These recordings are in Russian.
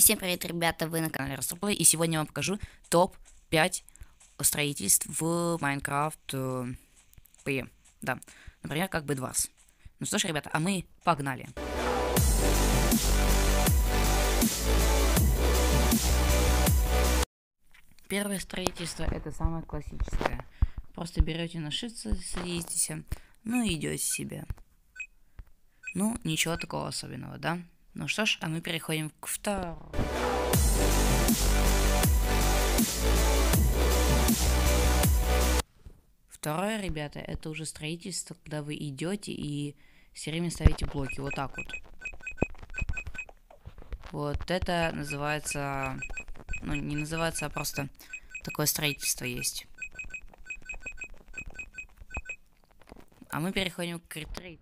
всем привет, ребята, вы на канале Растроплей, и сегодня я вам покажу топ-5 строительств в Майнкрафт э. Да, например, как бы Bedwars. Ну что ж, ребята, а мы погнали. Первое строительство это самое классическое. Просто берете shift, садитесь, ну и идете себе. Ну, ничего такого особенного, да? Ну что ж, а мы переходим к второму. Второе, ребята, это уже строительство, когда вы идете и все время ставите блоки вот так вот. Вот это называется, ну не называется, а просто такое строительство есть. А мы переходим к ретрейт.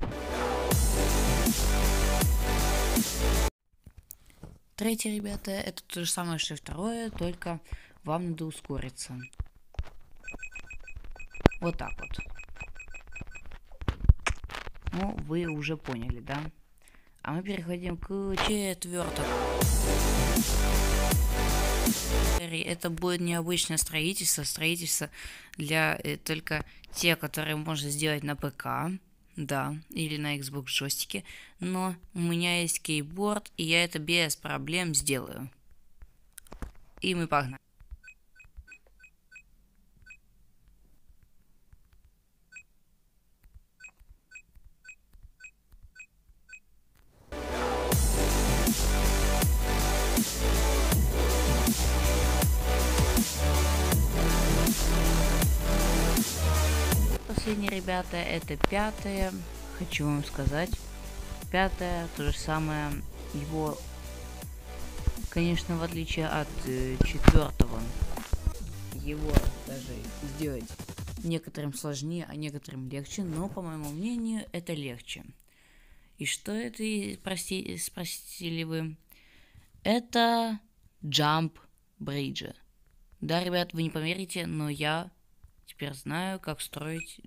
Третье, ребята, это то же самое, что и второе, только вам надо ускориться. Вот так вот. Ну, вы уже поняли, да? А мы переходим к четвертому. Это будет необычное строительство, строительство для э, только те, которые можно сделать на ПК да, или на Xbox джойстике, но у меня есть кейборд, и я это без проблем сделаю. И мы погнали. Последнее, ребята, это пятое. Хочу вам сказать. Пятое, то же самое. Его, конечно, в отличие от э, четвертого, его даже сделать некоторым сложнее, а некоторым легче, но, по моему мнению, это легче. И что это, прости, спросили вы? Это Jump Bridge. Да, ребят, вы не поверите, но я теперь знаю, как строить